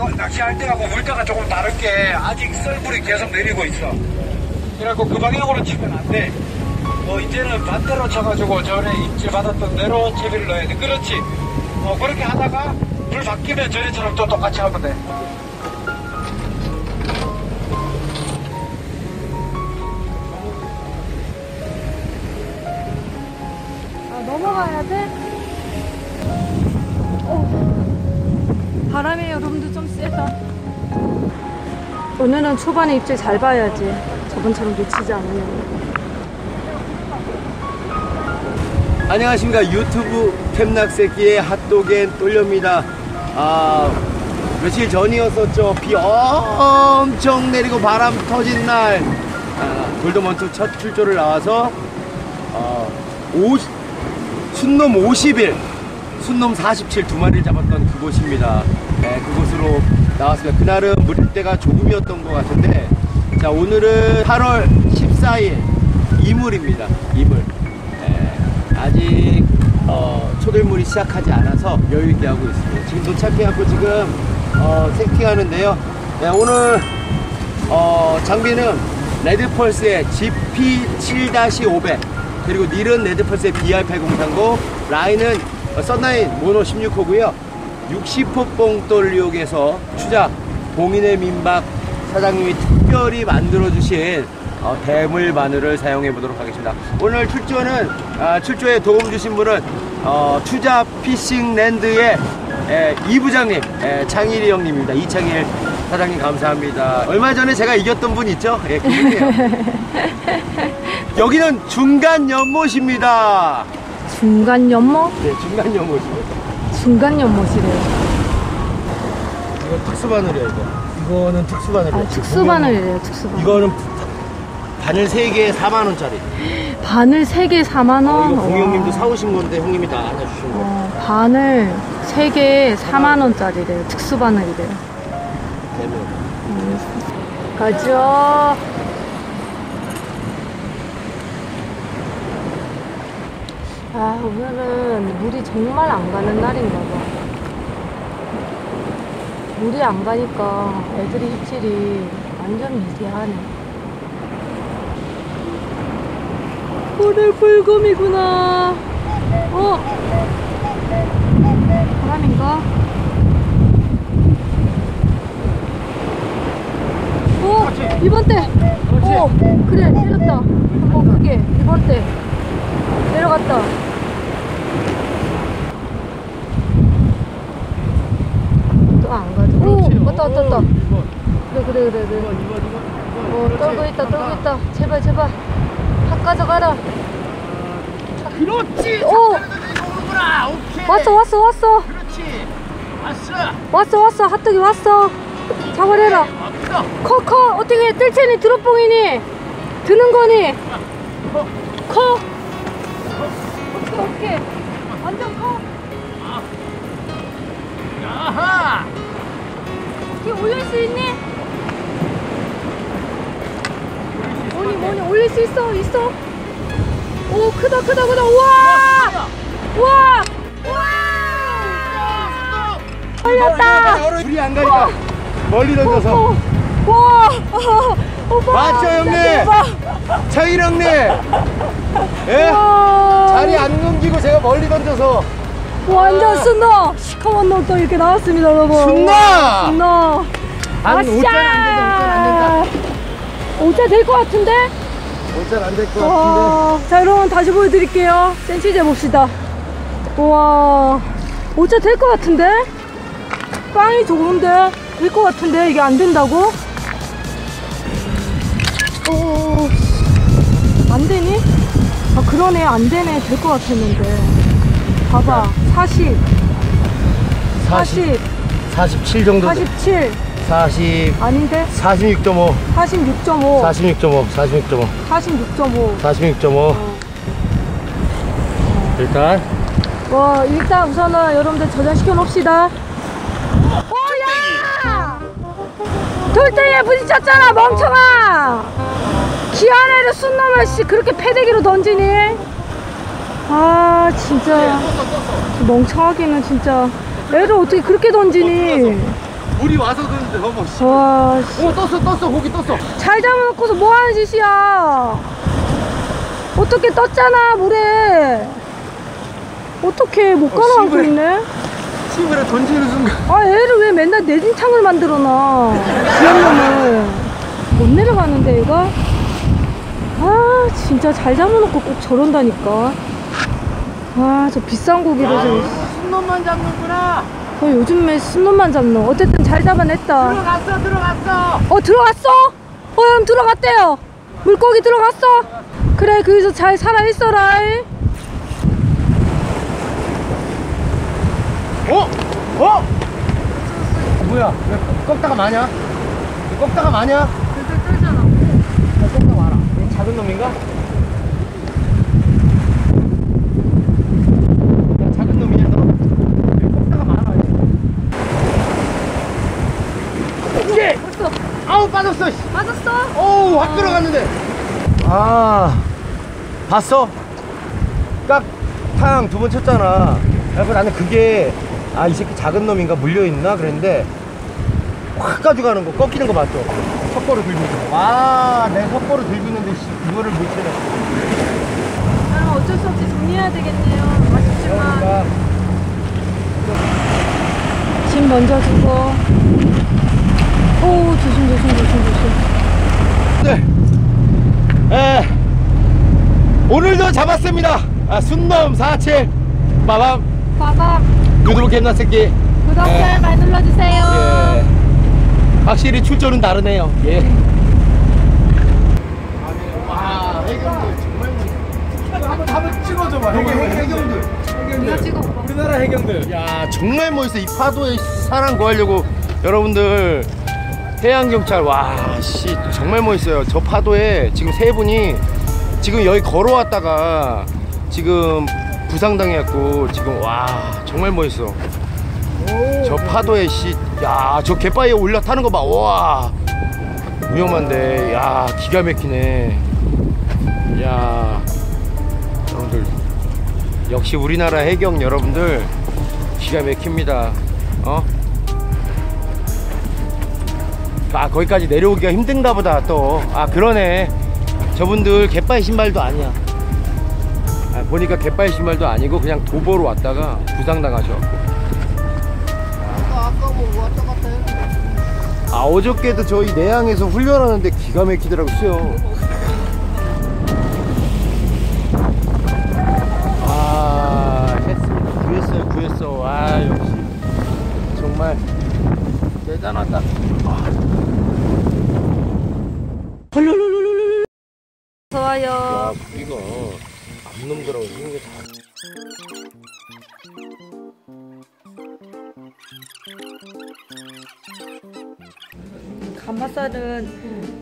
낚싯대가, 낚시할 때하고 물가가 조금 다른 게 아직 썰물이 계속 내리고 있어. 그래갖고 그 방향으로 치면 안 돼. 어, 이제는 반대로 쳐가지고 전에 입질 받았던 대로 채비를 넣어야 돼. 그렇지. 어, 그렇게 하다가 불 바뀌면 전에처럼 또 똑같이 하면 돼. 오늘은 초반에 입질 잘 봐야지. 저번처럼 놓치지 않으려고. 안녕하십니까. 유튜브 템낙새끼의 핫도겐 똘려입니다. 아 며칠 전이었었죠. 비 엄청 내리고 바람 터진 날. 아, 골드먼트 첫 출조를 나와서 어, 오, 순놈 50일 순놈 47 두 마리를 잡았던 그곳입니다. 네, 그곳으로 나왔습니다 그날은 물때가 조금이었던 것 같은데 자 오늘은 8월 14일 이물입니다 이물 네, 아직 어, 초들물이 시작하지 않아서 여유 있게 하고 있습니다. 지금 도착해갖고 지금 어, 세팅하는데요. 네, 오늘 어, 장비는 레드펄스의 GP7-500 그리고 닐은 레드펄스의 BR8030 라인은 어, 썬라인 모노 16호고요. 60호 뽕돌리옥에서 추자 봉인의 민박 사장님이 특별히 만들어주신 어, 대물 바늘을 사용해 보도록 하겠습니다. 오늘 출조는 아, 출조에 도움 주신 분은 어, 투자 피싱 랜드의 에, 이 부장님 에, 창일이 형님입니다. 이창일 사장님 감사합니다. 얼마 전에 제가 이겼던 분 있죠? 예, 그분이에요. 여기는 중간 연못입니다. 중간 연못? 네, 중간 연못입니다. 중간 연못이래요. 이거 특수바늘이야 이거. 이거는 특수바늘이야. 아, 특수바늘이래요, 특수바늘. 이거는 바늘 3개에 4만 원짜리. 바늘 3개 4만원. 어, 이거 공영님도 사오신 건데 형님이 다 안아주신 거. 어, 바늘 3개에 4만 원짜리래요. 특수바늘이래요. 되면. 가죠. 아, 오늘은 물이 정말 안 가는 날인가 봐. 물이 안 가니까 애들이 입질이 완전 미세하네. 오늘 불금이구나. 어? 바람인가? 오! 이번 때! 오! 그래, 때렸다. 한번 크게. 이번 때. 내려갔다. 또 안 가죠. 오! 왔다, 왔다, 왔다. 그래, 그래, 그래, 그래. 어, 떨고 있다, 떨고 있다. 제발, 제발. 다 가져가라. 그렇지! 오! 왔어, 왔어, 왔어. 그렇지! 왔어! 왔어, 왔어. 핫도기 왔어. 잡아내라. 왔어! 커, 커. 어떻게 뜰채니 드롭봉이니? 드는 거니? 커. 오케이, 오케이. 완전 커. 아하! 어떻게 올릴 수 있니? 뭐니, 뭐니, 올릴 수 있어, 있어. 오, 크다, 크다, 크다. 우와! 우와! 우와! 걸렸다! 불이 안 가니까 멀리 던져서. 어, 와! 어, 오빠! 맞죠, 형님? 창일 형님! 예? 와. 자리 안 넘기고 제가 멀리 던져서. 완전 순나! 시커먼 놈또 이렇게 나왔습니다, 여러분. 순나! 순나! 안, 오자는 안 된다, 오자는 안 된다. 오자 될것 같은데? 못잘 안될것 같은데. 와, 자 여러분 다시 보여드릴게요. 센치 재봅시다. 우와, 어째 될것 같은데? 빵이 좋은데 될 것 같은데 이게 안 된다고? 오, 안 되니? 아 그러네 안 되네 될 것 같았는데. 봐봐, 40, 40, 47 정도. 47 40. 아닌데? 46.5. 46.5, 46.5. 46.5. 46.5. 46.5. 일단 와 일단 우선은 여러분들 저장시켜 놓읍시다 오야 돌덩이에 부딪혔잖아 멍청아 기아내를 순놈을 씨 그렇게 패대기로 던지니 아 진짜 멍청하기는 진짜 애를 어떻게 그렇게 던지니 물이 와서 그런데 너무 씨. 와, 씨. 오 떴어 떴어 고기 떴어. 잘 잡아놓고서 뭐 하는 짓이야 어떻게 떴잖아 물에 어떻게 못 가라앉고 씨발. 있네 친구를 던지는 순간. 아 애를 왜 맨날 내진탕을 만들어놔 귀한놈을 못 내려가는데 얘가 아 진짜 잘 잡아놓고 꼭 저런다니까 아저 비싼 고기를 저, 순놈만 잡는구나. 저 요즘에 순놈만 잡노 어쨌든 잘 잡아냈다 들어갔어 들어갔어. 어 들어갔어? 어 그럼 들어갔대요 물고기 들어갔어? 그래 거기서 잘 살아있어라 이. 어? 어? 뭐야? 왜 꺾다가 마냐? 왜 꺾다가 마냐? 떨잖아 왜 꺾다가 마라? 얘 작은 놈인가? 야 작은 놈이냐 너? 왜 꺾다가 마라? 얘? 이게 벌써 아우 빠졌어. 씨. 맞았어? 어우 확 들어갔는데. 아 봤어? 깍탕 두 번 쳤잖아. 그래서 나는 그게 아 이 새끼 작은 놈인가 물려 있나 그랬는데 확 가져가는 거 꺾이는 거 맞죠? 석고를 들고 있는 거. 와내 석고를 들고 있는데 씨, 이거를 못 치네. 아, 어쩔 수 없이 정리해야 되겠네요 아쉽지만 그러니까 짐 먼저 주고 오 조심 조심 조심 조심 네. 에, 오늘도 잡았습니다. 아, 순놈 47 빠밤 빠박 유튜브 겟나 새끼. 구독 네. 좋아요 많이 눌러주세요 예. 확실히 출조는 다르네요. 예. 와, 해경들 정말 한번 한번 찍어줘봐. 해경들. 이거 찍어봐 우리나라 해경들. 야, 정말 멋있어. 이 파도에 사랑 구하려고 여러분들 해양 경찰 와, 씨 정말 멋있어요. 저 파도에 지금 세 분이 지금 여기 걸어왔다가 지금 부상당해갖고 지금 와 정말 멋있어. 저 파도에 씨, 야, 저 갯바위에 올라 타는 거 봐. 와. 위험한데, 야, 기가 막히네. 야, 여러분들. 역시 우리나라 해경 여러분들, 기가 막힙니다. 어? 아, 거기까지 내려오기가 힘든가 보다, 또. 아, 그러네. 저분들 갯바위 신발도 아니야. 아, 보니까 갯바위 신발도 아니고 그냥 도보로 왔다가 부상당하셔. 아 어저께도 저희 내양에서 훈련하는데 기가 막히더라고 수 감맛살은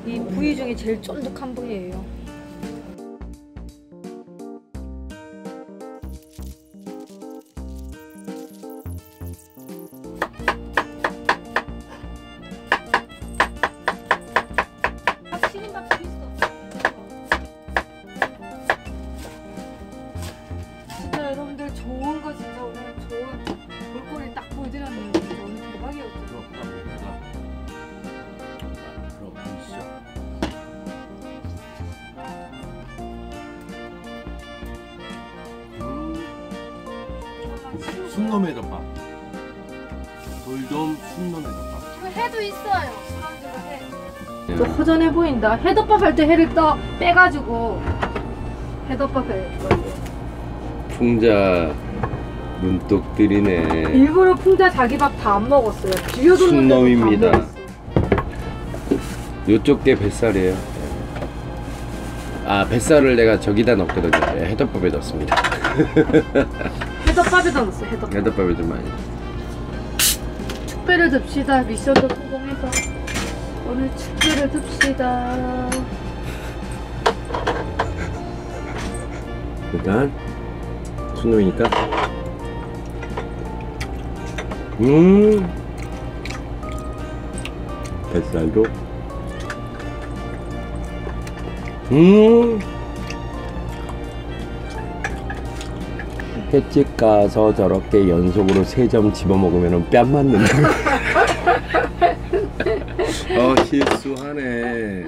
이 부위 중에 제일 쫀득한 부위예요 순놈의 덮밥 돌돔 순놈의 덮밥 이거 해도 있어요. 술안주로 해. 좀 허전해 보인다. 해덮밥 할 때 해를 떠 빼가지고 해덮밥 할 거예요. 풍자 눈독 들이네. 일부러 풍자 자기 밥 다 안 먹었어요. 비벼뒀는데 순놈입니다. 요쪽 게 뱃살이에요. 아 뱃살을 내가 저기다 넣거든요. 네, 해덮밥에 넣습니다. 해덮밥에다 넣었어. 해덮밥. 해덮밥에 좀 많이. 축배를 듭시다. 미션도 성공해서 오늘 축배를 듭시다. 일단 순놈이니까. 음. 뱃살도. 음. 횟집 가서 저렇게 연속으로 세 점 집어 먹으면 뺨 맞는다. 어 실수하네.